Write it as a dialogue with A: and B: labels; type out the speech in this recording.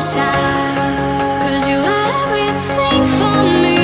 A: time. Cause you are everything for me.